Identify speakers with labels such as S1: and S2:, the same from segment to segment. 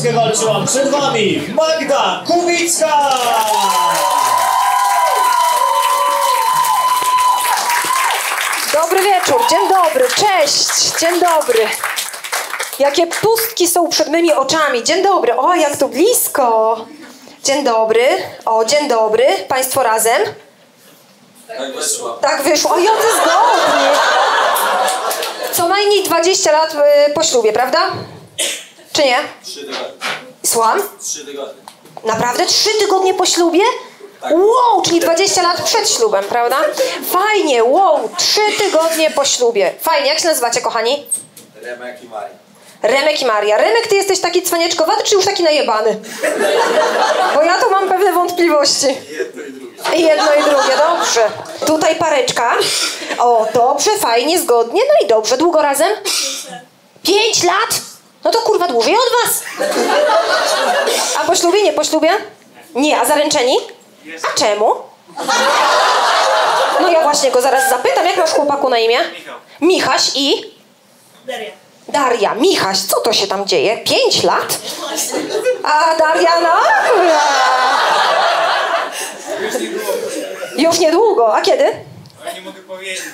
S1: Polskę walczyłam. Przed wami Magda Kubicka!
S2: Dobry wieczór, dzień dobry, cześć, dzień dobry. Jakie pustki są przed mymi oczami. Dzień dobry, o jak to blisko. Dzień dobry, o dzień dobry, Państwo razem.
S3: Tak wyszło.
S2: Tak wyszło, o jacy zgodnie. Co najmniej 20 lat y, po ślubie, prawda? Czy nie?
S3: Trzy tygodnie.
S2: Słucham?
S3: Trzy tygodnie.
S2: Naprawdę? Trzy tygodnie po ślubie? Wow, czyli 20 lat przed ślubem, prawda? Fajnie, wow, trzy tygodnie po ślubie. Fajnie, jak się nazywacie, kochani?
S3: Remek i Maria.
S2: Remek i Maria. Remek, ty jesteś taki cwanieczkowaty, czy już taki najebany? Bo ja tu mam pewne wątpliwości.
S3: Jedno i drugie.
S2: Jedno i drugie, dobrze. Tutaj pareczka. O, dobrze, fajnie, zgodnie. No i dobrze. Długo razem? Pięć lat? No to kurwa dłużej od was. A po ślubie, nie po ślubie? Nie, a zaręczeni? A czemu? No ja właśnie go zaraz zapytam, jak masz chłopaku na imię? Michał. Michaś i?
S4: Daria.
S2: Daria, Michaś, co to się tam dzieje? Pięć lat? A Daria, no? Już niedługo. A kiedy?
S5: Powiedzieć.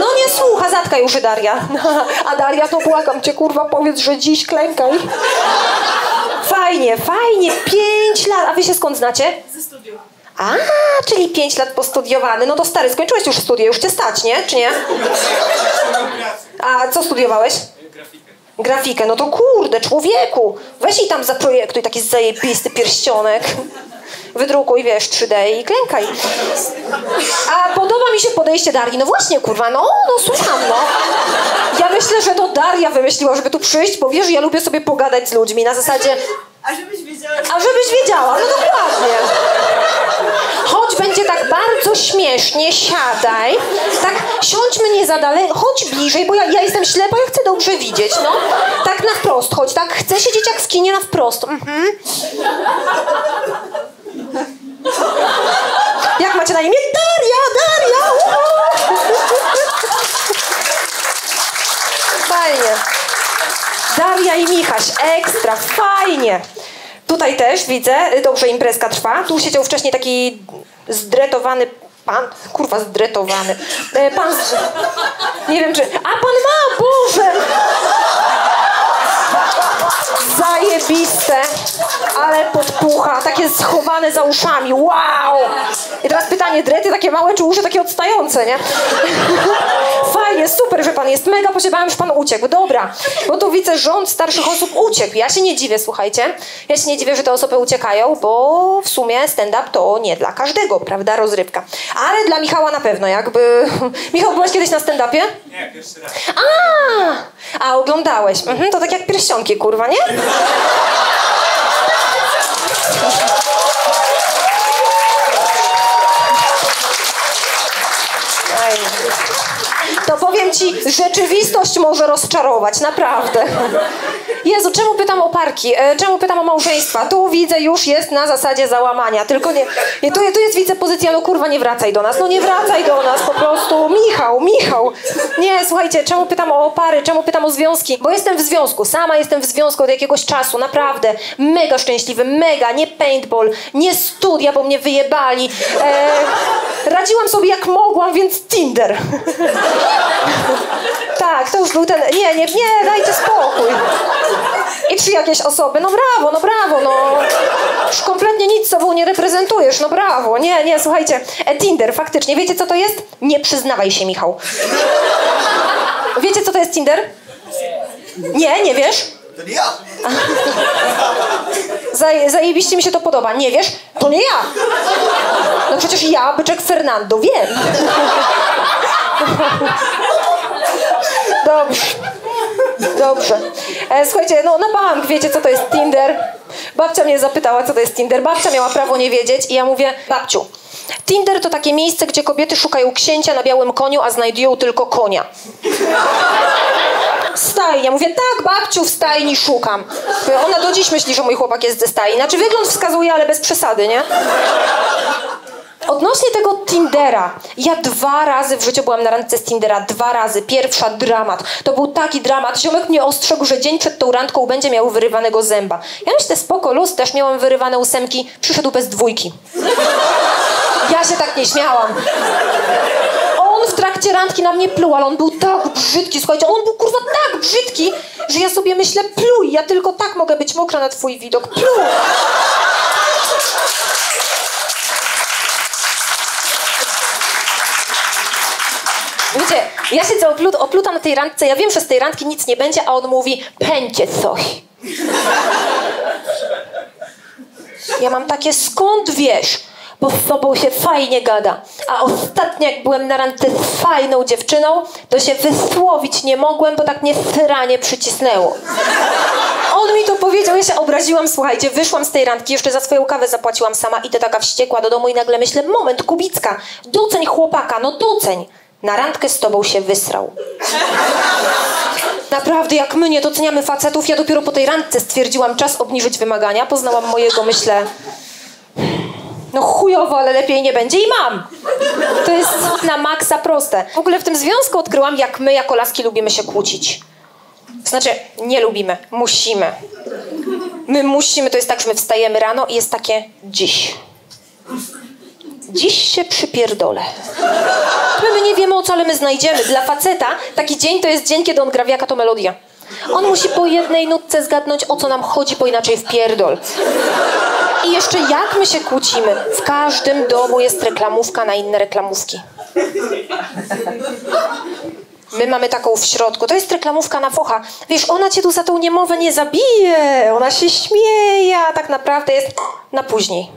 S2: No nie słucha, zatkaj uszy Daria. A Daria, to błagam cię, kurwa, powiedz, że dziś klękaj. Fajnie, fajnie, pięć lat. A wy się skąd znacie?
S4: Ze studiów.
S2: A, czyli pięć lat postudiowany. No to stary, skończyłeś już studia, już cię stać, nie? Czy nie? A co studiowałeś?
S5: Grafikę.
S2: No to kurde, człowieku, weź i tam zaprojektuj taki zajebisty pierścionek. Wydrukuj, wiesz, 3D i klękaj. A podoba mi się podejście Darii. No właśnie, kurwa, no, no słucham, no. Ja myślę, że to Daria wymyśliła, żeby tu przyjść, bo wiesz, ja lubię sobie pogadać z ludźmi na zasadzie,
S4: A żebyś
S2: a żebyś wiedziała, no dokładnie. Choć będzie tak bardzo śmiesznie, siadaj. Tak, siądźmy nie za daleko, chodź bliżej, bo ja, ja jestem ślepa, ja chcę dobrze widzieć, no. Tak na wprost, chodź, tak, chcę siedzieć jak w kinie na wprost. Mhm. Jak macie na imię? Daria, Daria! Fajnie. Daria i Michaś, ekstra, fajnie. Tutaj też widzę, dobrze imprezka trwa. Tu siedział wcześniej taki zdretowany pan, kurwa zdretowany. E, Pan, nie wiem czy, a pan ma, Boże! Zajebiste, ale podpucha, takie schowane za uszami, wow! I teraz pytanie, drety takie małe czy uszy takie odstające, nie? Fajnie, super, że pan jest, mega posiadałem, że pan uciekł, dobra. Bo tu widzę, rząd starszych osób uciekł. Ja się nie dziwię, słuchajcie. Ja się nie dziwię, że te osoby uciekają, bo w sumie stand-up to nie dla każdego, prawda, rozrywka. Ale dla Michała na pewno, jakby... Michał, byłeś kiedyś na stand-upie?
S5: Nie, pierwszy raz.
S2: A, a oglądałeś. Mhm, to tak jak pierścionki, kurwa, nie? To powiem ci, rzeczywistość może rozczarować, naprawdę. Jezu, czemu pytam o parki? E, Czemu pytam o małżeństwa? Tu widzę, już jest na zasadzie załamania. Tylko nie. nie tu, tu jest widzę pozycja, no kurwa, nie wracaj do nas. No nie wracaj do nas, po prostu. Michał, Michał. Nie, słuchajcie, czemu pytam o pary? Czemu pytam o związki? Bo jestem w związku. Sama jestem w związku od jakiegoś czasu, naprawdę. Mega szczęśliwy, mega. Nie paintball, nie studia, bo mnie wyjebali. E, radziłam sobie jak mogłam, więc Tinder. Tak, to już był ten. Nie, nie, nie, dajcie spokój. I trzy jakieś osoby. No brawo, no brawo, no. Już kompletnie nic sobą nie reprezentujesz, no brawo. Nie, nie, słuchajcie. E, Tinder, faktycznie. Wiecie co to jest? Nie przyznawaj się, Michał. Wiecie co to jest Tinder? Nie, nie wiesz?
S3: To nie ja!
S2: Zaj, zajebiście mi się to podoba. Nie wiesz? To nie ja. No przecież ja, byczek Fernando, wiem. Dobrze. Dobrze. E, słuchajcie, no na bank wiecie, co to jest Tinder. Babcia mnie zapytała, co to jest Tinder. Babcia miała prawo nie wiedzieć i ja mówię, babciu, Tinder to takie miejsce, gdzie kobiety szukają księcia na białym koniu, a znajdują tylko konia. Stajnia. Mówię, tak, babciu, w stajni szukam. Ona do dziś myśli, że mój chłopak jest ze stajni. Znaczy wygląd wskazuje, ale bez przesady, nie? Odnośnie tego Tindera. Ja dwa razy w życiu byłam na randce z Tindera. Dwa razy. Pierwsza dramat. To był taki dramat. Ziomek mnie ostrzegł, że dzień przed tą randką będzie miał wyrywanego zęba. Ja myślę, spoko, luz, też miałam wyrywane ósemki. Przyszedł bez dwójki. Ja się tak nie śmiałam. On w trakcie randki na mnie pluł, ale on był tak brzydki, słuchajcie, on był kurwa tak brzydki, że ja sobie myślę, pluj, ja tylko tak mogę być mokra na twój widok, pluj. Wiecie, ja siedzę oplut, opluta na tej randce, ja wiem, że z tej randki nic nie będzie, a on mówi, pędzie coś. Ja mam takie, skąd wiesz? Bo z sobą się fajnie gada. A ostatnio, jak byłem na randce z fajną dziewczyną, to się wysłowić nie mogłem, bo tak mnie sranie przycisnęło. On mi to powiedział, ja się obraziłam, słuchajcie, wyszłam z tej randki, jeszcze za swoją kawę zapłaciłam sama, idę taka wściekła do domu i nagle myślę, moment, Kubicka, doceń chłopaka, no doceń. Na randkę z tobą się wysrał. Naprawdę, jak my nie doceniamy facetów, ja dopiero po tej randce stwierdziłam, czas obniżyć wymagania, poznałam mojego, myślę, no chujowo, ale lepiej nie będzie i mam. To jest na maksa proste. W ogóle w tym związku odkryłam, jak my jako laski lubimy się kłócić. Znaczy, nie lubimy, musimy. My musimy, to jest tak, że my wstajemy rano i jest takie dziś. Dziś się przypierdolę. My, my nie wiemy o co, ale my znajdziemy. Dla faceta taki dzień to jest dzień, kiedy on gra w jaka to melodia. On musi po jednej nutce zgadnąć o co nam chodzi, bo inaczej w pierdol. I jeszcze jak my się kłócimy? W każdym domu jest reklamówka na inne reklamówki. My mamy taką w środku. To jest reklamówka na focha. Wiesz, ona cię tu za tą niemowę nie zabije. Ona się śmieje, a tak naprawdę jest na później.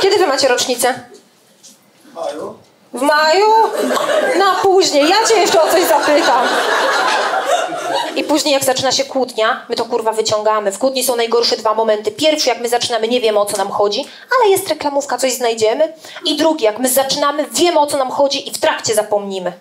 S2: Kiedy wy macie rocznicę? W maju? Na później. Ja cię jeszcze o coś zapytam. I później jak zaczyna się kłótnia, my to kurwa wyciągamy. W kłótni są najgorsze dwa momenty. Pierwszy, jak my zaczynamy, nie wiemy o co nam chodzi, ale jest reklamówka, coś znajdziemy. I drugi, jak my zaczynamy, wiemy o co nam chodzi i w trakcie zapomnimy.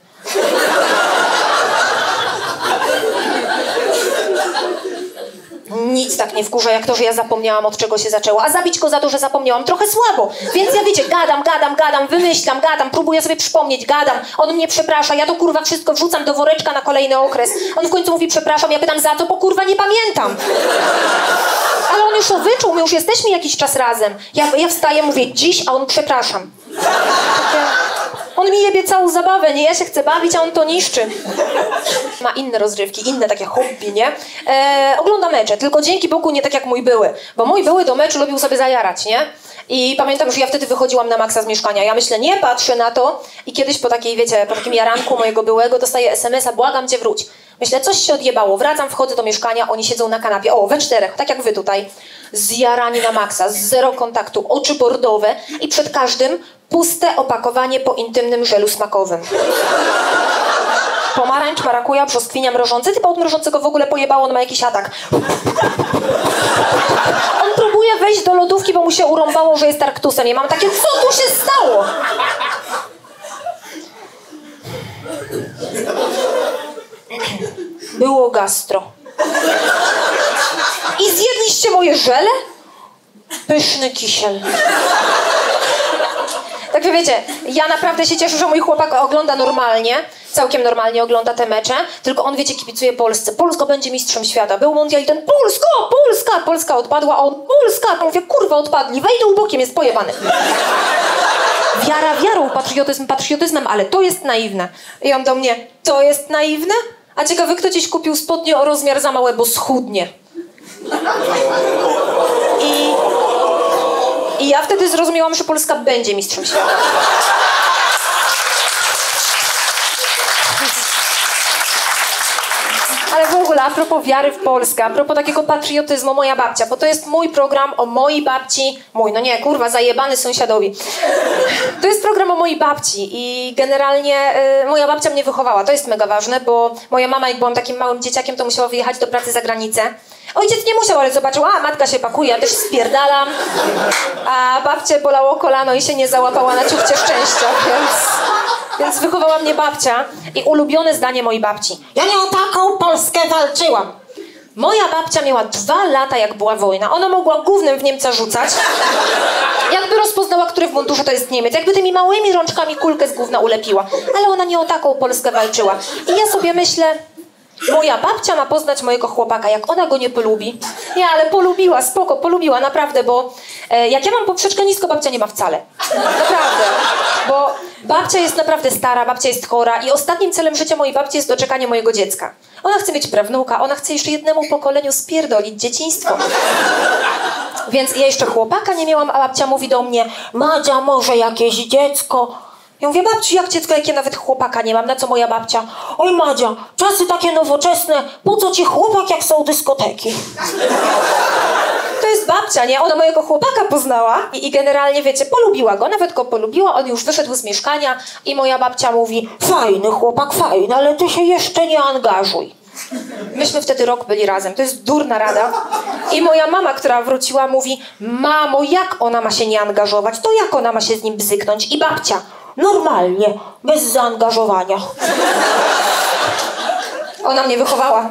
S2: Nic tak nie wkurza jak to, że ja zapomniałam od czego się zaczęło. A zabić go za to, że zapomniałam trochę słabo. Więc ja wiecie, gadam, gadam, gadam, wymyślam, gadam, próbuję sobie przypomnieć, gadam. On mnie przeprasza, ja to kurwa wszystko wrzucam do woreczka na kolejny okres. On w końcu mówi przepraszam, ja pytam za co, bo kurwa nie pamiętam. Ale on już to wyczuł, my już jesteśmy jakiś czas razem. Ja, ja wstaję, mówię dziś, a on przepraszam. On mi jebie całą zabawę, nie? Ja się chcę bawić, a on to niszczy. Ma inne rozrywki, inne takie hobby, nie? E, ogląda mecze, tylko dzięki Bogu nie tak jak mój były. Bo mój były do meczu lubił sobie zajarać, nie? I pamiętam, że ja wtedy wychodziłam na maksa z mieszkania. Ja myślę, nie patrzę na to. I kiedyś po takiej, wiecie, po takim jaranku mojego byłego dostaję SMS-a, błagam cię, wróć. Myślę, coś się odjebało. Wracam, wchodzę do mieszkania, oni siedzą na kanapie. O, we czterech, tak jak wy tutaj. Zjarani na maksa, zero kontaktu, oczy bordowe i przed każdym puste opakowanie po intymnym żelu smakowym. Pomarańcz, marakuja, brzoskwinia, mrożący. Typa od mrożącego w ogóle pojebało, on ma jakiś atak. On próbuje wejść do lodówki, bo mu się urąbało, że jest Arktusem. Ja mam takie, co tu się stało? Było gastro. I zjedliście moje żele? Pyszny kisiel. Także wiecie, ja naprawdę się cieszę, że mój chłopak ogląda normalnie, całkiem normalnie ogląda te mecze, tylko on, wiecie, kibicuje Polsce. Polska będzie mistrzem świata. Był mundial i ten Polska, Polska, Polska odpadła, a on Polska. To mówię, kurwa, odpadli, wejdą bokiem, jest pojebany. Wiara wiarą, patriotyzm patriotyzmem, ale to jest naiwne. I on do mnie, to jest naiwne? A ciekawy, kto dziś kupił spodnie o rozmiar za małe, bo schudnie. I ja wtedy zrozumiałam, że Polska będzie mistrzem świata. Ale w ogóle, a propos wiary w Polskę, a propos takiego patriotyzmu, moja babcia, bo to jest mój program o mojej babci, mój, no nie, kurwa, zajebany sąsiadowi. To jest program o mojej babci i generalnie y, moja babcia mnie wychowała, to jest mega ważne, bo moja mama, jak byłam takim małym dzieciakiem, to musiała wyjechać do pracy za granicę. Ojciec nie musiał, ale zobaczył, a matka się pakuje, ja też spierdalam, a babcie bolało kolano i się nie załapała na ciuchcie szczęścia, więc... Więc wychowała mnie babcia i ulubione zdanie mojej babci. Ja nie o taką Polskę walczyłam. Moja babcia miała dwa lata, jak była wojna. Ona mogła gównem w Niemca rzucać. Jakby rozpoznała, który w mundurze to jest Niemiec. Jakby tymi małymi rączkami kulkę z gówna ulepiła. Ale ona nie o taką Polskę walczyła. I ja sobie myślę, moja babcia ma poznać mojego chłopaka, jak ona go nie polubi. Nie, ale polubiła, spoko, polubiła, naprawdę, bo e, jak ja mam poprzeczkę nisko, babcia nie ma wcale. Naprawdę. Bo babcia jest naprawdę stara, babcia jest chora i ostatnim celem życia mojej babci jest doczekanie mojego dziecka. Ona chce mieć prawnuka, ona chce jeszcze jednemu pokoleniu spierdolić dzieciństwo. Więc ja jeszcze chłopaka nie miałam, a babcia mówi do mnie, Madzia, może jakieś dziecko? Ja mówię, babciu, jak dziecko, jak ja nawet chłopaka nie mam? Na co moja babcia? Oj Madzia, czasy takie nowoczesne, po co ci chłopak, jak są dyskoteki? To jest babcia, nie? Ona mojego chłopaka poznała i, i generalnie, wiecie, polubiła go, nawet go polubiła, on już wyszedł z mieszkania i moja babcia mówi, fajny chłopak, fajny, ale ty się jeszcze nie angażuj. Myśmy wtedy rok byli razem. To jest durna rada. I moja mama, która wróciła, mówi: Mamo, jak ona ma się nie angażować? To jak ona ma się z nim bzyknąć? I babcia: Normalnie, bez zaangażowania. Ona mnie wychowała.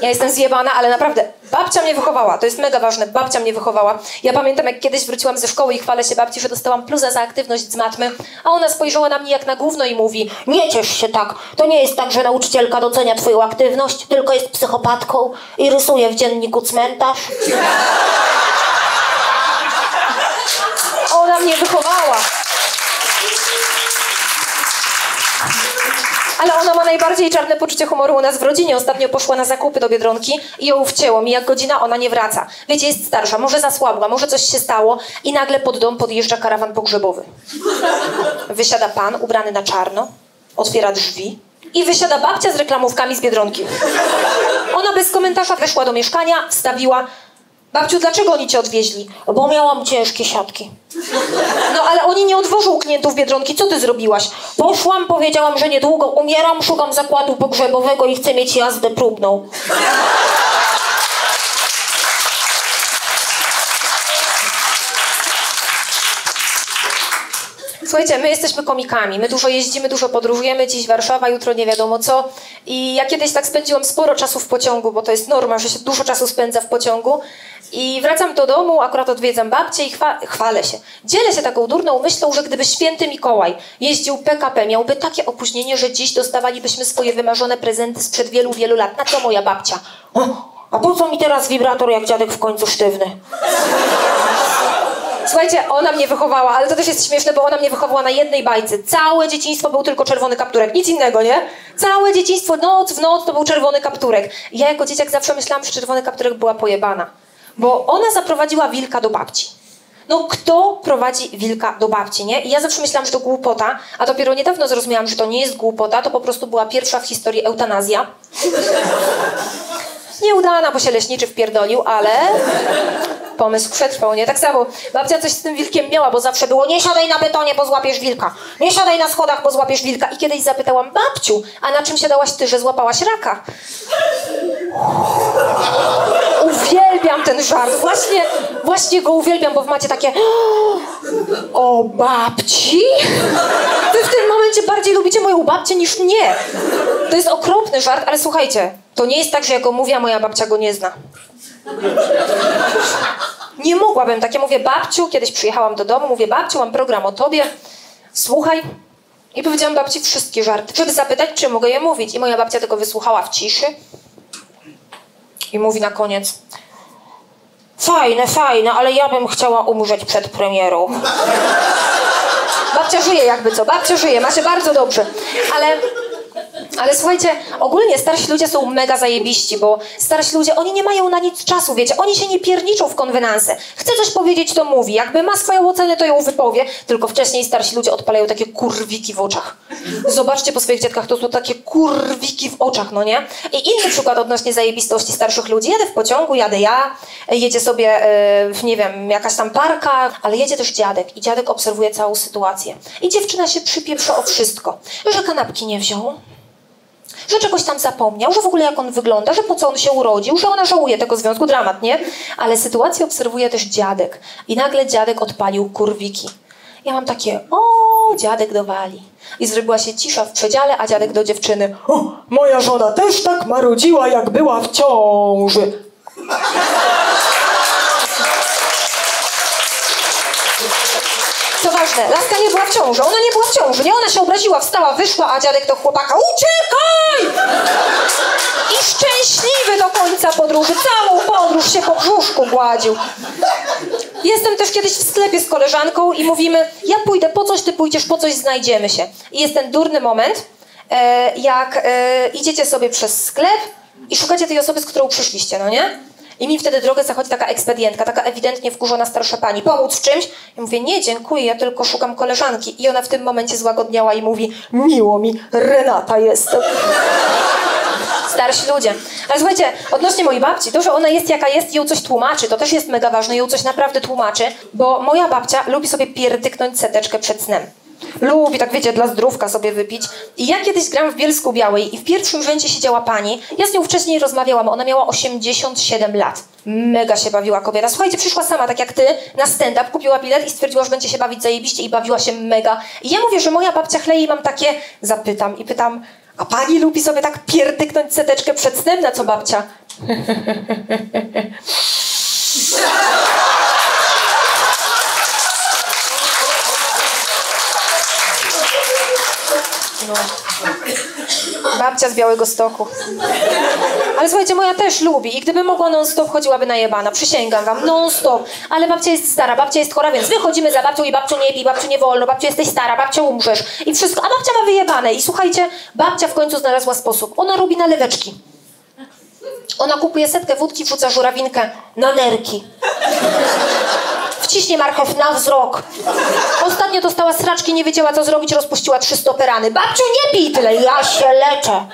S2: Ja jestem zjebana, ale naprawdę, babcia mnie wychowała. To jest mega ważne. Babcia mnie wychowała. Ja pamiętam, jak kiedyś wróciłam ze szkoły i chwalę się babci, że dostałam plusa za aktywność z matmy, a ona spojrzała na mnie jak na gówno i mówi nie ciesz się tak. To nie jest tak, że nauczycielka docenia twoją aktywność, tylko jest psychopatką i rysuje w dzienniku cmentarz. Ona mnie wychowała. Ale ona ma najbardziej czarne poczucie humoru u nas w rodzinie. Ostatnio poszła na zakupy do Biedronki i ją wcięło. Mija godzina, ona nie wraca. Wiecie, jest starsza, może zasłabła, może coś się stało i nagle pod dom podjeżdża karawan pogrzebowy. Wysiada pan ubrany na czarno, otwiera drzwi i wysiada babcia z reklamówkami z Biedronki. Ona bez komentarza weszła do mieszkania, wstawiła Babciu, dlaczego oni cię odwieźli? Bo miałam ciężkie siatki. No ale oni nie odwożą klientów Biedronki. Co ty zrobiłaś? Poszłam, powiedziałam, że niedługo umieram, szukam zakładu pogrzebowego i chcę mieć jazdę próbną. Słuchajcie, my jesteśmy komikami, my dużo jeździmy, dużo podróżujemy, dziś Warszawa, jutro nie wiadomo co. I ja kiedyś tak spędziłam sporo czasu w pociągu, bo to jest norma, że się dużo czasu spędza w pociągu. I wracam do domu, akurat odwiedzam babcię i chwa chwalę się. Dzielę się taką durną myślą, że gdyby święty Mikołaj jeździł PKP, miałby takie opóźnienie, że dziś dostawalibyśmy swoje wymarzone prezenty sprzed wielu, wielu lat. Na co moja babcia? O, a po co mi teraz wibrator, jak dziadek w końcu sztywny? Słuchajcie, ona mnie wychowała, ale to też jest śmieszne, bo ona mnie wychowała na jednej bajce. Całe dzieciństwo był tylko czerwony kapturek, nic innego, nie? Całe dzieciństwo, noc w noc to był czerwony kapturek. I ja jako dzieciak zawsze myślałam, że czerwony kapturek była pojebana. Bo ona zaprowadziła wilka do babci. No kto prowadzi wilka do babci, nie? I ja zawsze myślałam, że to głupota, a dopiero niedawno zrozumiałam, że to nie jest głupota, to po prostu była pierwsza w historii eutanazja. Nieudana, bo się leśniczy wpierdolił, ale pomysł przetrwał, nie? Tak samo babcia coś z tym wilkiem miała, bo zawsze było nie siadaj na betonie, bo złapiesz wilka. Nie siadaj na schodach, bo złapiesz wilka. I kiedyś zapytałam, babciu, a na czym siadałaś ty, że złapałaś raka? Uwielbiam ten żart. Właśnie, właśnie go uwielbiam, bo macie takie o babci? Wy w tym bardziej lubicie moją babcię niż mnie. To jest okropny żart, ale słuchajcie, to nie jest tak, że jak go mówię, a moja babcia go nie zna. Nie mogłabym, takie mówię, babciu, kiedyś przyjechałam do domu, mówię, babciu, mam program o tobie, słuchaj. I powiedziałam babci wszystkie żarty, żeby zapytać, czy mogę je mówić. I moja babcia tego wysłuchała w ciszy. I mówi na koniec, fajne, fajne, ale ja bym chciała umrzeć przed premierą. Babcia żyje jakby co, babcia żyje, macie bardzo dobrze. Ale ale słuchajcie, ogólnie starsi ludzie są mega zajebiści, bo starsi ludzie, oni nie mają na nic czasu, wiecie, oni się nie pierniczą w konwenanse. Chce coś powiedzieć, to mówi. Jakby ma swoją ocenę, to ją wypowie, tylko wcześniej starsi ludzie odpalają takie kurwiki w oczach. Zobaczcie po swoich dziadkach, to są takie kurwiki w oczach, no nie? I inny przykład odnośnie zajebistości starszych ludzi. Jadę w pociągu, jadę ja, jedzie sobie, yy, nie wiem, jakaś tam parka, ale jedzie też dziadek i dziadek obserwuje całą sytuację. I dziewczyna się przypieprza o wszystko, że kanapki nie wziął, że czegoś tam zapomniał, że w ogóle jak on wygląda, że po co on się urodził, że ona żałuje tego związku, dramat, nie? Ale sytuację obserwuje też dziadek. I nagle dziadek odpalił kurwiki. Ja mam takie, o, dziadek dowali. I zrobiła się cisza w przedziale, a dziadek do dziewczyny. O, moja żona też tak marudziła, jak była w ciąży. Ważne, laska nie była w ciąży, ona nie była w ciąży, nie? Ona się obraziła, wstała, wyszła, a dziadek do chłopaka uciekaj! I szczęśliwy do końca podróży, całą podróż się po brzuszku gładził. Jestem też kiedyś w sklepie z koleżanką i mówimy, ja pójdę po coś, ty pójdziesz po coś, znajdziemy się. I jest ten durny moment, e, jak e, idziecie sobie przez sklep i szukacie tej osoby, z którą przyszliście, no nie? I mi wtedy drogę zachodzi taka ekspedientka, taka ewidentnie wkurzona starsza pani. Pomóc w czymś? Ja mówię, nie, dziękuję, ja tylko szukam koleżanki. I ona w tym momencie złagodniała i mówi, miło mi, Renata jestem. Starsi ludzie. Ale słuchajcie, odnośnie mojej babci, to, że ona jest jaka jest i ją coś tłumaczy, to też jest mega ważne, ją coś naprawdę tłumaczy, bo moja babcia lubi sobie pierdyknąć seteczkę przed snem. Lubi, tak wiecie, dla zdrówka sobie wypić. I ja kiedyś gram w Bielsku Białej i w pierwszym rzędzie siedziała pani. Ja z nią wcześniej rozmawiałam, ona miała 87 lat. Mega się bawiła kobieta. Słuchajcie, przyszła sama, tak jak ty, na stand-up, kupiła bilet i stwierdziła, że będzie się bawić zajebiście i bawiła się mega. I ja mówię, że moja babcia chleje i mam takie, zapytam i pytam, a pani lubi sobie tak pierdyknąć seteczkę przed snem? Na co babcia? Babcia z Białego Stoku. Ale słuchajcie, moja też lubi i gdyby mogła non-stop, chodziłaby najebana. Przysięgam wam, non-stop. Ale babcia jest stara, babcia jest chora, więc wychodzimy za babcią i babciu nie pij, babciu nie wolno, babciu jesteś stara, babcia umrzesz. I wszystko. A babcia ma wyjebane. I słuchajcie, babcia w końcu znalazła sposób. Ona robi naleweczki. Ona kupuje setkę wódki, wrzuca żurawinkę na nerki. Wciśnie marchew na wzrok. Ostatnio dostała sraczki, nie wiedziała co zrobić, rozpuściła trzy stoperany. Babciu, nie pij tyle, ja się leczę.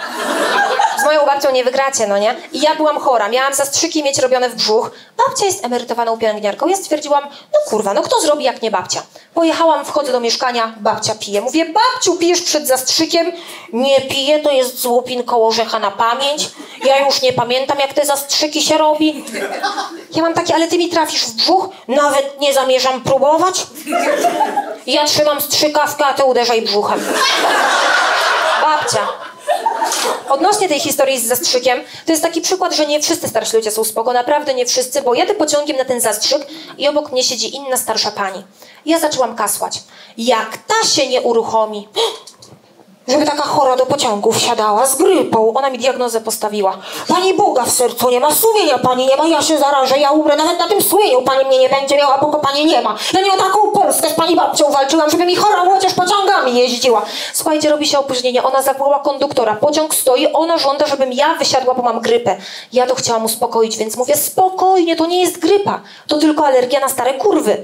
S2: Z moją babcią nie wygracie, no nie? I ja byłam chora, miałam zastrzyki mieć robione w brzuch. Babcia jest emerytowaną pielęgniarką. Ja stwierdziłam, no kurwa, no kto zrobi jak nie babcia? Pojechałam, wchodzę do mieszkania, babcia pije. Mówię, babciu, pijesz przed zastrzykiem? Nie piję, to jest złopin koło orzecha na pamięć. Ja już nie pamiętam, jak te zastrzyki się robi. Ja mam takie, ale ty mi trafisz w brzuch? Nawet nie zamierzam próbować. Ja trzymam strzykawkę, a ty uderzaj brzuchem. Babcia. Odnośnie tej historii z zastrzykiem, to jest taki przykład, że nie wszyscy starsi ludzie są spoko, naprawdę nie wszyscy, bo jadę pociągiem na ten zastrzyk i obok mnie siedzi inna starsza pani. Ja zaczęłam kasłać. Jak ta się nie uruchomi, żeby taka chora do pociągu wsiadała z grypą. Ona mi diagnozę postawiła. Pani Boga w sercu nie ma, sumienia pani nie ma, ja się zarażę, ja umrę, nawet na tym sumieniu pani mnie nie będzie miała, bo pani nie ma. Ja nie o taką Polskę z pani babcią walczyłam, żeby mi chora młodzież pociągami jeździła. Słuchajcie, robi się opóźnienie, ona zawołała konduktora, pociąg stoi, ona żąda, żebym ja wysiadła, bo mam grypę. Ja to chciałam uspokoić, więc mówię, spokojnie, to nie jest grypa, to tylko alergia na stare kurwy.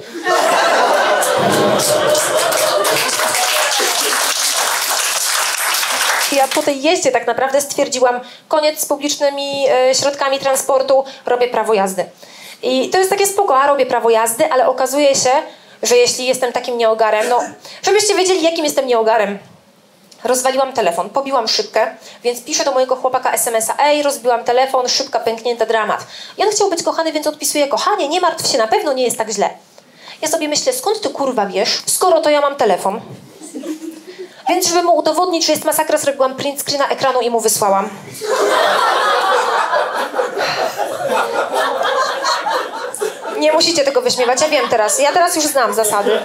S2: Ja po tej jeździe tak naprawdę stwierdziłam, koniec z publicznymi e, środkami transportu, robię prawo jazdy. I to jest takie spoko, a robię prawo jazdy, ale okazuje się, że jeśli jestem takim nieogarem, no, żebyście wiedzieli, jakim jestem nieogarem. Rozwaliłam telefon, pobiłam szybkę, więc piszę do mojego chłopaka SMS-a Ej, rozbiłam telefon, szybka pęknięta, dramat. I on chciał być kochany, więc odpisuje Kochanie, nie martw się, na pewno nie jest tak źle. Ja sobie myślę, skąd ty kurwa wiesz, skoro to ja mam telefon? Więc żeby mu udowodnić, że jest masakra, zrobiłam print screena ekranu i mu wysłałam. Nie musicie tego wyśmiewać, ja wiem teraz. Ja teraz już znam zasady.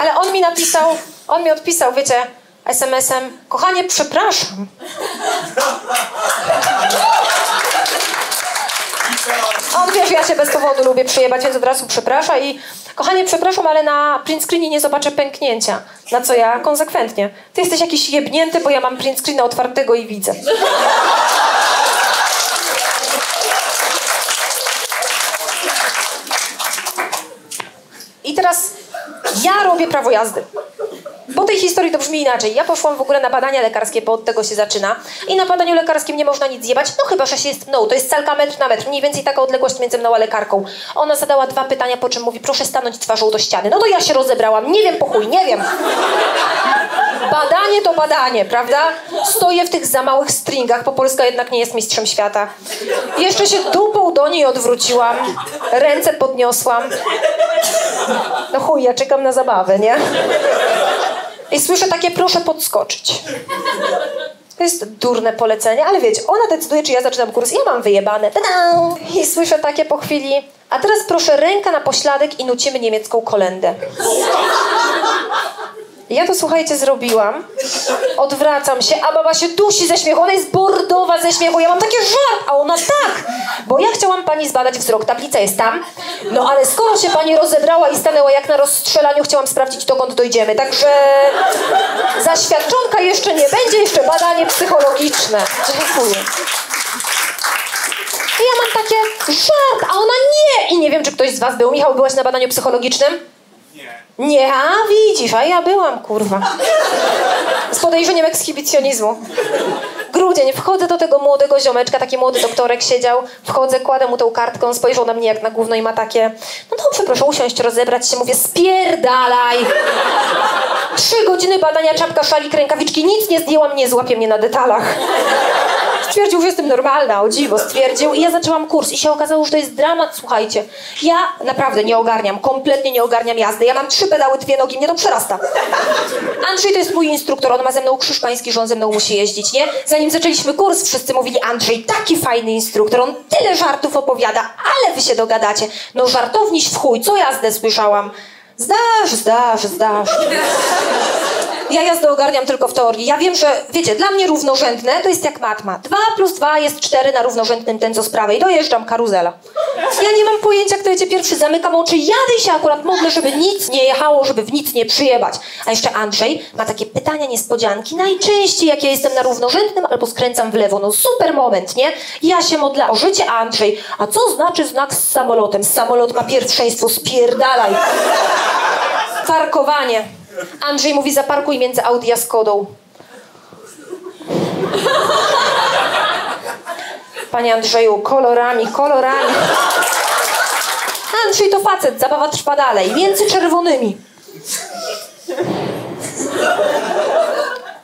S2: Ale on mi napisał, on mi odpisał, wiecie, SMS-em, kochanie, przepraszam. On wie, że ja się bez powodu lubię przyjebać, więc od razu przeprasza i kochanie, przepraszam, ale na print screenie nie zobaczę pęknięcia. Na co ja konsekwentnie. Ty jesteś jakiś jebnięty, bo ja mam print screena otwartego i widzę. I teraz ja robię prawo jazdy. Po tej historii to brzmi inaczej. Ja poszłam w ogóle na badania lekarskie, bo od tego się zaczyna. I na badaniu lekarskim nie można nic zjebać, no chyba, że się jest mną. To jest calka metr na metr, mniej więcej taka odległość między mną a lekarką. Ona zadała dwa pytania, po czym mówi, proszę stanąć twarzą do ściany. No to ja się rozebrałam, nie wiem po chuj, nie wiem. Badanie to badanie, prawda? Stoję w tych za małych stringach, bo Polska jednak nie jest mistrzem świata. Jeszcze się dupą do niej odwróciłam, ręce podniosłam. No chuj, ja czekam na zabawę, nie? I słyszę takie, proszę podskoczyć. To jest durne polecenie, ale wiecie, ona decyduje, czy ja zaczynam kurs. Ja mam wyjebane. Ta-da! I słyszę takie po chwili, a teraz proszę ręka na pośladek i nucimy niemiecką kolendę. Ja to słuchajcie zrobiłam. Odwracam się, a baba się dusi ze śmiechu. Ona jest bordowa ze śmiechu. Ja mam takie żart, a ona tak. Bo ja chciałam pani zbadać wzrok. Tablica jest tam. No ale skoro się pani rozebrała i stanęła jak na rozstrzelaniu, chciałam sprawdzić, dokąd dojdziemy. Także zaświadczonka jeszcze nie będzie, jeszcze badanie psychologiczne. Dziękuję. I ja mam takie żart, a ona nie. I nie wiem, czy ktoś z was był. Michał, byłaś na badaniu psychologicznym?
S5: Nie.
S2: Nie, a widzisz, a ja byłam, kurwa. Z podejrzeniem ekshibicjonizmu. Grudzień, wchodzę do tego młodego ziomeczka, taki młody doktorek siedział, wchodzę, kładę mu tą kartką, spojrzał na mnie jak na gówno i ma takie, no dobrze, proszę usiąść, rozebrać się, mówię, spierdalaj. Trzy godziny badania, czapka, szalik, rękawiczki, nic nie zdjęłam, nie złapie mnie na detalach. Stwierdził, że jestem normalna, o dziwo, stwierdził. I ja zaczęłam kurs i się okazało, że to jest dramat, słuchajcie. Ja naprawdę nie ogarniam, kompletnie nie ogarniam jazdy. Ja mam trzy pedały, dwie nogi, mnie to przerasta. Andrzej to jest mój instruktor, on ma ze mną krzyż pański, że on ze mną musi jeździć, nie? Zanim zaczęliśmy kurs, wszyscy mówili, Andrzej, taki fajny instruktor, on tyle żartów opowiada, ale wy się dogadacie. No żartowniś w chuj, co jazdę słyszałam? Zdasz, zdasz, zdasz. Ja jazdę ogarniam tylko w teorii. Ja wiem, że, wiecie, dla mnie równorzędne to jest jak matma. 2 plus 2 jest 4 na równorzędnym ten, co z prawej. Dojeżdżam, karuzela. Ja nie mam pojęcia, kto jedzie pierwszy, zamykam oczy, jadę się akurat modlę, żeby nic nie jechało, żeby w nic nie przyjebać. A jeszcze Andrzej ma takie pytania niespodzianki. Najczęściej, jak ja jestem na równorzędnym albo skręcam w lewo. No super moment, nie? Ja się modlę o życie, Andrzej, a co znaczy znak z samolotem? Samolot ma pierwszeństwo, spierdalaj. Parkowanie. Andrzej mówi, zaparkuj między Audi a Skodą. Panie Andrzeju, kolorami, kolorami. Andrzej to facet, zabawa trwa dalej, między czerwonymi.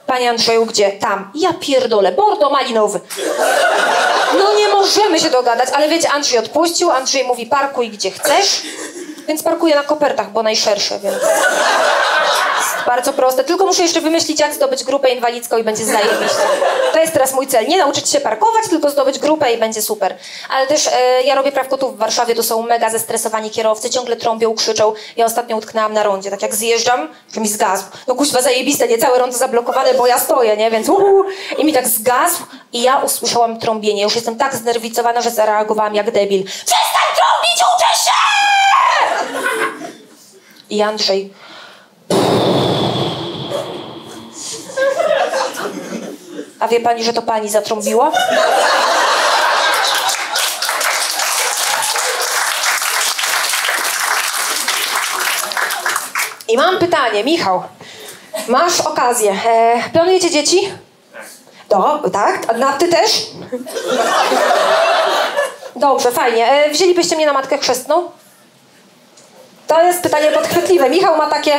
S2: Panie Andrzeju, gdzie? Tam. Ja pierdolę, bordo malinowy. No nie możemy się dogadać, ale wiecie, Andrzej odpuścił, Andrzej mówi parkuj gdzie chcesz, więc parkuję na kopertach, bo najszersze, więc... Bardzo proste. Tylko muszę jeszcze wymyślić, jak zdobyć grupę inwalidzką i będzie zajebiście. To jest teraz mój cel. Nie nauczyć się parkować, tylko zdobyć grupę i będzie super. Ale też e, ja robię prawkotów w Warszawie, to są mega zestresowani kierowcy, ciągle trąbią, krzyczą. Ja ostatnio utknęłam na rondzie, tak jak zjeżdżam, że mi zgasł. No kuźwa zajebiste, nie całe rondo zablokowane, bo ja stoję, nie? Więc uhu, i mi tak zgasł i ja usłyszałam trąbienie. Już jestem tak znerwicowana, że zareagowałam jak debil. Przestań trąbić, uczę się! I Andrzej... A wie pani, że to pani zatrąbiła? I mam pytanie, Michał. Masz okazję. E, planujecie dzieci? Do, tak? Na ty też? Dobrze, fajnie. E, wzięlibyście mnie na matkę chrzestną? To jest pytanie podchwytliwe. Michał ma takie,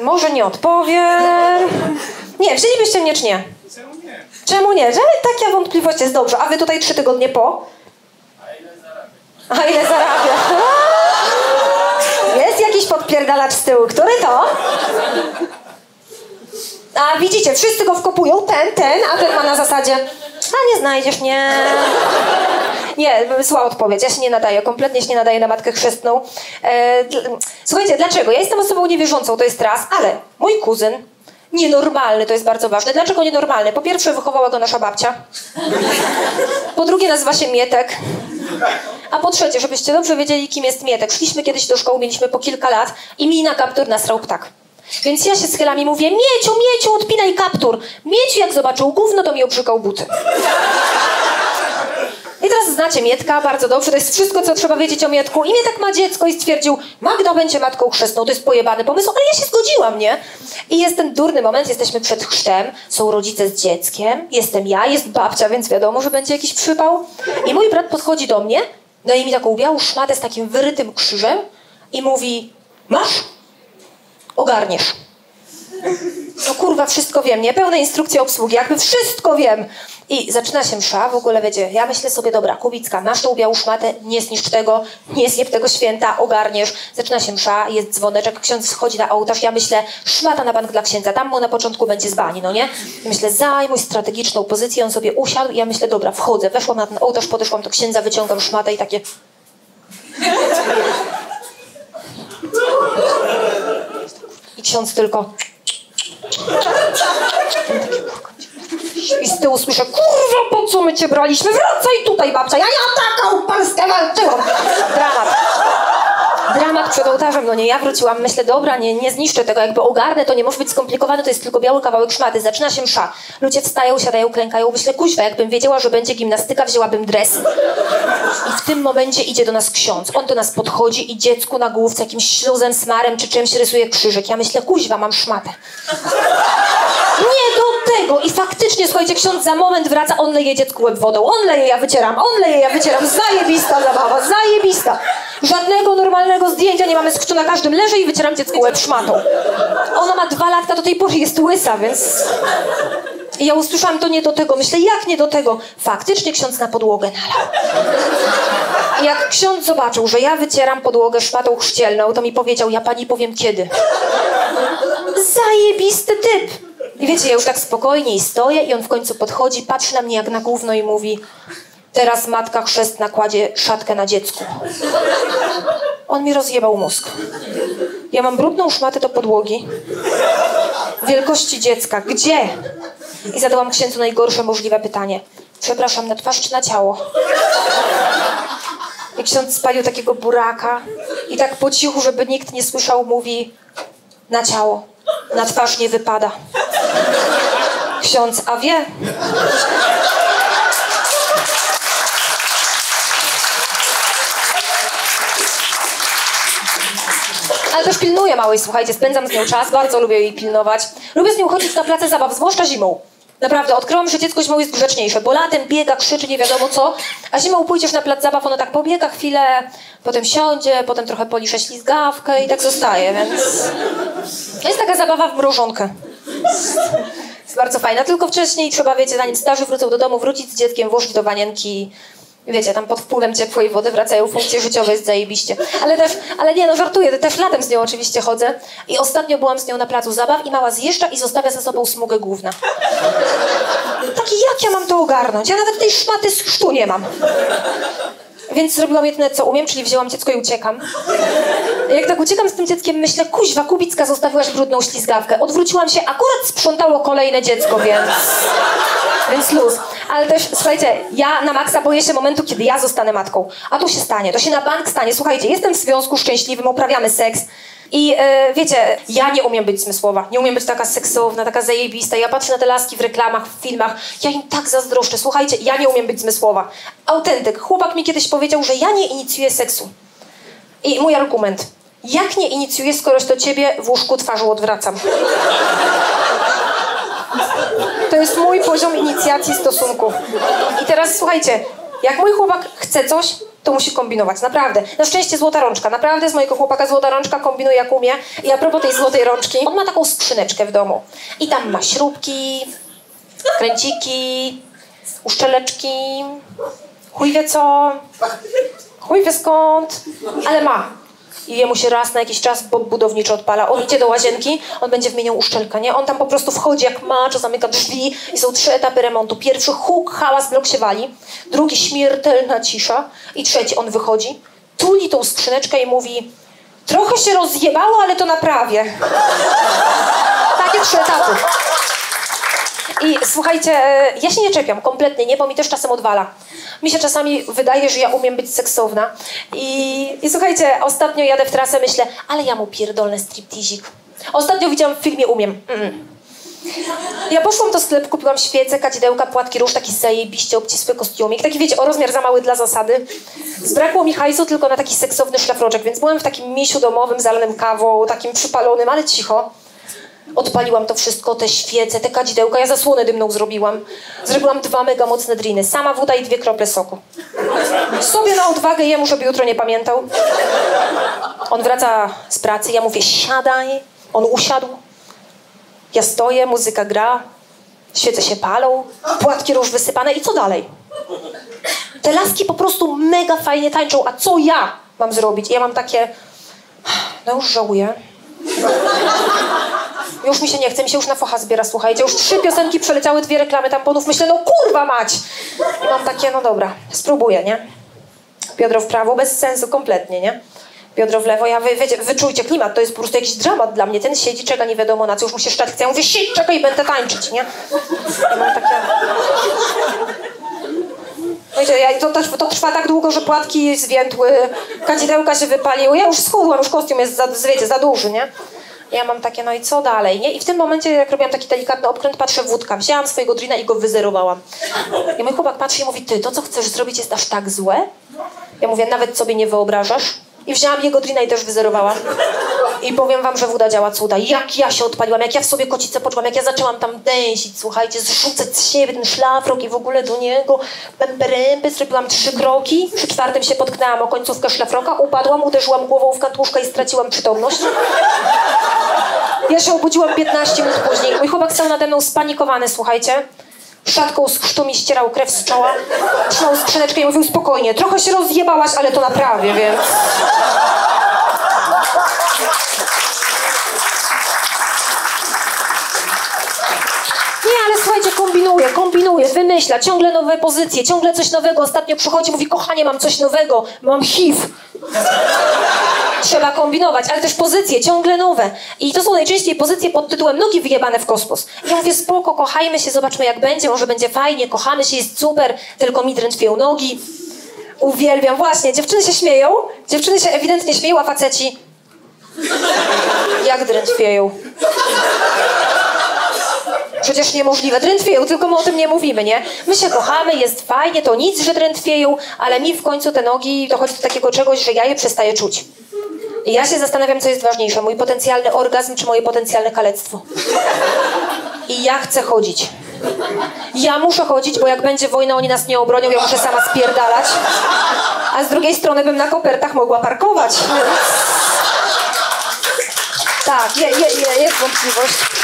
S2: może nie odpowiem. Nie, wzięlibyście mnie czy nie?
S5: Czemu nie?
S2: Że taka wątpliwość jest dobrze. A wy tutaj trzy tygodnie po? A ile zarabia? Jest jakiś podpierdalacz z tyłu. Który to? A widzicie, wszyscy go wkopują. Ten, ten, a ten ma na zasadzie a nie znajdziesz, nie. Nie, zła odpowiedź. Ja się nie nadaję, kompletnie się nie nadaję na matkę chrzestną. E, słuchajcie, dlaczego? Ja jestem osobą niewierzącą, to jest raz, ale mój kuzyn, nienormalny, to jest bardzo ważne. Dlaczego nienormalny? Po pierwsze, wychowała go nasza babcia. Po drugie, nazywa się Mietek. A po trzecie, żebyście dobrze wiedzieli, kim jest Mietek. Szliśmy kiedyś do szkoły, mieliśmy po kilka lat i mi na kaptur nasrał ptak. Więc ja się schylam i mówię, Mieciu, Mieciu, odpinaj kaptur. Mieciu, jak zobaczył gówno, to mi obrzykał buty. I teraz znacie Mietka bardzo dobrze, to jest wszystko, co trzeba wiedzieć o Mietku. I Mietek ma dziecko i stwierdził, Magda będzie matką chrzestną, to jest pojebany pomysł, ale ja się zgodziłam, nie? I jest ten durny moment, jesteśmy przed chrztem, są rodzice z dzieckiem, jestem ja, jest babcia, więc wiadomo, że będzie jakiś przypał. I mój brat podchodzi do mnie, daje mi taką białą szmatę z takim wyrytym krzyżem i mówi, masz? Ogarniesz. No kurwa, wszystko wiem, nie? Pełne instrukcje obsługi, jakby wszystko wiem. I zaczyna się msza, w ogóle wiecie, ja myślę sobie, dobra, Kubicka, masz tą białą szmatę, nie zniszcz tego, nie zjeb tego święta, ogarniesz. Zaczyna się msza, jest dzwoneczek, ksiądz schodzi na ołtarz, ja myślę, szmata na bank dla księdza, tam mu na początku będzie z bani, no nie? Myślę, zajmuj strategiczną pozycję, on sobie usiadł i ja myślę, dobra, wchodzę, weszłam na ten ołtarz, podeszłam do księdza, wyciągam szmatę i takie... I ksiądz tylko... I z tyłu słyszę, kurwa, po co my cię braliśmy? Wracaj tutaj, babcia, ja ja taką Polskę walczyłam. Dramat. Dramat przed ołtarzem, no nie, ja wróciłam, myślę, dobra, nie, nie zniszczę tego, jakby ogarnę, to nie może być skomplikowane, to jest tylko biały kawałek szmaty, zaczyna się msza. Ludzie wstają, siadają, klękają, myślę, kuźwa, jakbym wiedziała, że będzie gimnastyka, wzięłabym dres. I w tym momencie idzie do nas ksiądz, on do nas podchodzi i dziecku na główce jakimś śluzem, smarem czy czymś rysuje krzyżyk. Ja myślę, kuźwa, mam szmatę. Nie do tego! I faktycznie, słuchajcie, ksiądz za moment wraca, on leje dziecku łeb wodą, on leje, ja wycieram, on leje, ja wycieram. Zajebista zabawa, zajebista. Żadnego normalnego zdjęcia nie mamy z na każdym leży i wycieram dziecku łeb szmatą. Ona ma dwa latka, do tej pory jest łysa, więc... I ja usłyszałam to nie do tego. Myślę, jak nie do tego? Faktycznie ksiądz na podłogę nalał. Jak ksiądz zobaczył, że ja wycieram podłogę szmatą chrzcielną, to mi powiedział, ja pani powiem kiedy. Zajebisty typ. I wiecie, ja już tak spokojnie i stoję i on w końcu podchodzi, patrzy na mnie jak na gówno i mówi teraz matka chrzestna kładzie szatkę na dziecku. On mi rozjebał mózg. Ja mam brudną szmatę do podłogi. Wielkości dziecka. Gdzie? I zadałam księdzu najgorsze możliwe pytanie. Przepraszam, na twarz czy na ciało? I ksiądz spalił takiego buraka i tak po cichu, żeby nikt nie słyszał, mówi na ciało. Na twarz nie wypada. Ksiądz, a wie? Ale też pilnuję małej, słuchajcie, spędzam z nią czas, bardzo lubię jej pilnować. Lubię z nią chodzić na place zabaw, zwłaszcza zimą. Naprawdę, odkryłam, że dziecko zimą jest grzeczniejsze, bo latem biega, krzyczy, nie wiadomo co, a zimą pójdziesz na plac zabaw, ono tak pobiega chwilę, potem siądzie, potem trochę polisze ślizgawkę i tak zostaje, więc... To jest taka zabawa w mrożonkę. Jest bardzo fajna, tylko wcześniej trzeba, wiecie, zanim starzy wrócą do domu, wrócić z dzieckiem, włożyć do wanienki Wiecie, tam pod wpływem ciepłej wody wracają funkcje życiowe, jest zajebiście. Ale też, ale nie no, żartuję, też latem z nią oczywiście chodzę. I ostatnio byłam z nią na placu zabaw i mała zjeżdża i zostawia za sobą smugę główna. Taki, jak ja mam to ogarnąć? Ja nawet tej szmaty z chrztu nie mam. Więc zrobiłam jedyne, co umiem, czyli wzięłam dziecko i uciekam. Jak tak uciekam z tym dzieckiem, myślę, kuźwa, Kubicka, zostawiłaś brudną ślizgawkę. Odwróciłam się, akurat sprzątało kolejne dziecko, więc... Więc luz. Ale też, słuchajcie, ja na maksa boję się momentu, kiedy ja zostanę matką. A to się stanie, to się na bank stanie. Słuchajcie, jestem w związku szczęśliwym, uprawiamy seks. I e, wiecie, ja nie umiem być zmysłowa, nie umiem być taka seksowna, taka zajebista. Ja patrzę na te laski w reklamach, w filmach, ja im tak zazdroszczę. Słuchajcie, ja nie umiem być zmysłowa. Autentyk. Chłopak mi kiedyś powiedział, że ja nie inicjuję seksu. I mój argument. Jak nie inicjuję, skoroś to ciebie w łóżku twarzą odwracam? To jest mój poziom inicjacji stosunku. I teraz słuchajcie, jak mój chłopak chce coś, to musi kombinować, naprawdę. Na szczęście złota rączka, naprawdę z mojego chłopaka złota rączka kombinuje jak umie. I a propos tej złotej rączki, on ma taką skrzyneczkę w domu. I tam ma śrubki, kręciki, uszczeleczki, chuj wie co, chuj wie skąd, ale ma. I jemu się raz na jakiś czas Bob budowniczy odpala. On idzie do łazienki, on będzie wymieniał uszczelkę, nie? On tam po prostu wchodzi jak maczo, zamyka drzwi i są trzy etapy remontu. Pierwszy huk, hałas, blok się wali. Drugi śmiertelna cisza. I trzeci, on wychodzi, tuli tą skrzyneczkę i mówi trochę się rozjebało, ale to naprawię. Takie trzy etapy. I słuchajcie, e, ja się nie czepiam, kompletnie nie, bo mi też czasem odwala. Mi się czasami wydaje, że ja umiem być seksowna. I, i słuchajcie, ostatnio jadę w trasę, myślę, ale ja mu pierdolę striptizik. Ostatnio widziałam w filmie Umiem. Mm. Ja poszłam do sklepu, kupiłam świece, kadzidełka, płatki róż, taki zajebiście obcisły kostiumik, taki wiecie, o rozmiar za mały dla zasady. Zbrakło mi hajsu tylko na taki seksowny szlafroczek, więc byłam w takim misiu domowym, zalanym kawą, takim przypalonym, ale cicho. Odpaliłam to wszystko, te świece, te kadzidełka, ja zasłonę dymną zrobiłam. Zrobiłam dwa mega mocne driny, sama woda i dwie krople soku. Sobie na odwagę jemu, żeby jutro nie pamiętał. On wraca z pracy, ja mówię siadaj, on usiadł. Ja stoję, muzyka gra, świece się palą, płatki róż wysypane i co dalej? Te laski po prostu mega fajnie tańczą, a co ja mam zrobić? Ja mam takie, no już żałuję. Już mi się nie chce, mi się już na focha zbiera, słuchajcie. Już trzy piosenki przeleciały, dwie reklamy tamponów. Myślę, no kurwa mać! I mam takie, no dobra, spróbuję, nie? Biodro w prawo, bez sensu kompletnie, nie? Biodro w lewo, ja wy, wiecie, wyczujcie klimat, to jest po prostu jakiś dramat dla mnie. Ten siedzi, czeka nie wiadomo na co, już mu się szczać chce. Ja mówię, siedź, czekaj, będę tańczyć, nie? I mam takie... Wiecie, ja, to, to, to trwa tak długo, że płatki zwiędły, kadzidełka się wypaliły. Ja już schudłam, już kostium jest, za, wiecie, za duży, nie? Ja mam takie, no i co dalej, nie? I w tym momencie, jak robiłam taki delikatny obkręt, patrzę wódka. Wzięłam swojego drina i go wyzerowałam. I mój chłopak patrzy i mówi, ty, to co chcesz zrobić jest aż tak złe? Ja mówię, nawet sobie nie wyobrażasz. I wzięłam jego drina i też wyzerowałam. I powiem wam, że woda działa cuda. Jak ja się odpaliłam, jak ja w sobie kocicę poczułam, jak ja zaczęłam tam dęsić, słuchajcie, zrzucać z siebie ten szlafrok i w ogóle do niego. Pęperępy, zrobiłam trzy kroki, przy czwartym się potknęłam o końcówkę szlafroka, upadłam, uderzyłam głową w kantłuszkę i straciłam przytomność. Ja się obudziłam 15 minut później. Mój chłopak stał nade mną spanikowany, słuchajcie. Szatką z chrztu mi ścierał krew z czoła. Trzymał skrzyneczkę i mówił spokojnie. Trochę się rozjebałaś, ale to naprawię, więc... Nie, ale słuchajcie, kombinuje, kombinuje, wymyśla, ciągle nowe pozycje, ciągle coś nowego. Ostatnio przychodzi, mówi, kochanie, mam coś nowego, mam HIV. Trzeba kombinować, ale też pozycje, ciągle nowe. I to są najczęściej pozycje pod tytułem nogi wyjebane w kosmos. I ja mówię, spoko, kochajmy się, zobaczmy jak będzie, może będzie fajnie, kochamy się, jest super, tylko mi drętwieją nogi. Uwielbiam, właśnie, dziewczyny się śmieją, dziewczyny się ewidentnie śmieją, a faceci... Jak drętwieją? Przecież niemożliwe. Drętwieją, tylko my o tym nie mówimy, nie? My się kochamy, jest fajnie, to nic, że drętwieją, ale mi w końcu te nogi dochodzi do takiego czegoś, że ja je przestaję czuć. I ja się zastanawiam, co jest ważniejsze, mój potencjalny orgazm czy moje potencjalne kalectwo. I ja chcę chodzić. Ja muszę chodzić, bo jak będzie wojna, oni nas nie obronią, ja muszę sama spierdalać. A z drugiej strony bym na kopertach mogła parkować. Tak, je, je, je, jest wątpliwość.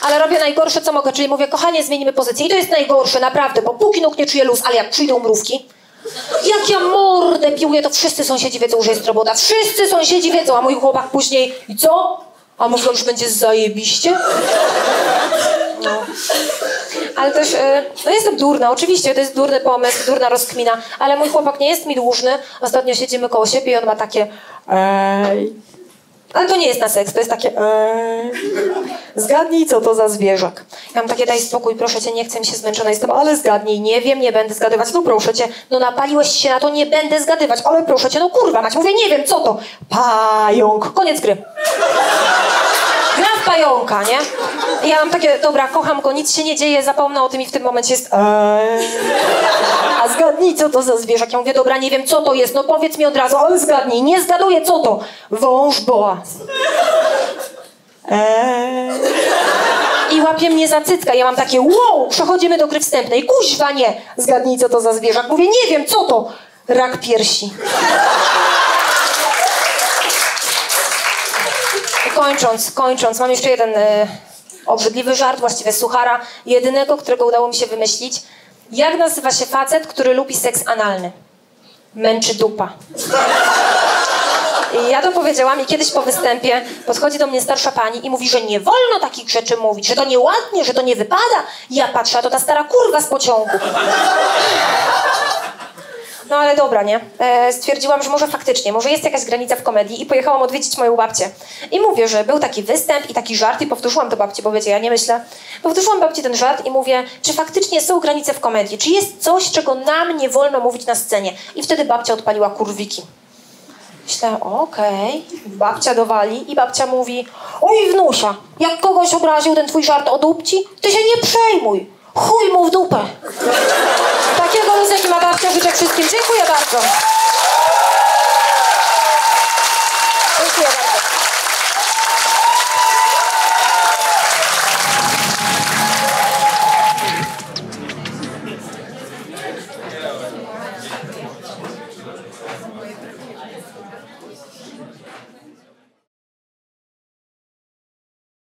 S2: Ale robię najgorsze, co mogę, czyli mówię, kochanie, zmienimy pozycję. I to jest najgorsze, naprawdę, bo póki nóg nie czuję luz, ale jak przyjdą mrówki, jak ja mordę piłuję, to wszyscy sąsiedzi wiedzą, że jest robota. Wszyscy sąsiedzi wiedzą, a mój chłopak później, i co? A mówią, że będzie zajebiście? No. Ale też, e, no jestem durna, oczywiście, to jest durny pomysł, durna rozkmina, ale mój chłopak nie jest mi dłużny. Ostatnio siedzimy koło siebie i on ma takie ej. Ale to nie jest na seks, to jest takie ej. Zgadnij, co to za zwierzak. Ja mam takie, daj spokój, proszę cię, nie chcę mi się zmęczona jestem, ale zgadnij, nie wiem, nie będę zgadywać, no proszę cię, no napaliłeś się na to, nie będę zgadywać, ale proszę cię, no kurwa mać, mówię, nie wiem, co to? Pająk. Koniec gry. Gra w pająka, nie? Ja mam takie, dobra, kocham go, nic się nie dzieje, zapomnę o tym i w tym momencie jest. A zgadnij, co to za zwierzak. Ja mówię, dobra, nie wiem, co to jest, no powiedz mi od razu, ale zgadnij, nie zgaduję, co to. Wąż boa. Eee. I łapie mnie za cycka. Ja mam takie, wow, przechodzimy do gry wstępnej. Kuźwa nie. Zgadnij, co to za zwierzak. Mówię, nie wiem, co to. Rak piersi. Kończąc, kończąc, mam jeszcze jeden e, obrzydliwy żart, właściwie suchara, jedynego, którego udało mi się wymyślić. Jak nazywa się facet, który lubi seks analny? Męczy dupa. I ja to powiedziałam i kiedyś po występie podchodzi do mnie starsza pani i mówi, że nie wolno takich rzeczy mówić, że to nieładnie, że to nie wypada. I ja patrzę, a to ta stara kurwa z pociągu. No ale dobra, nie? E, stwierdziłam, że może faktycznie, może jest jakaś granica w komedii i pojechałam odwiedzić moją babcię. I mówię, że był taki występ i taki żart i powtórzyłam to babci, bo wiecie, ja nie myślę. Powtórzyłam babci ten żart i mówię, czy faktycznie są granice w komedii? Czy jest coś, czego nam nie wolno mówić na scenie? I wtedy babcia odpaliła kurwiki. Myślę, okej, babcia dowali i babcia mówi, oj wnusia, jak kogoś obraził ten twój żart o dupci, ty się nie przejmuj, chuj mu w dupę. Takiego jaki ma babcia, życzę wszystkim. Dziękuję bardzo.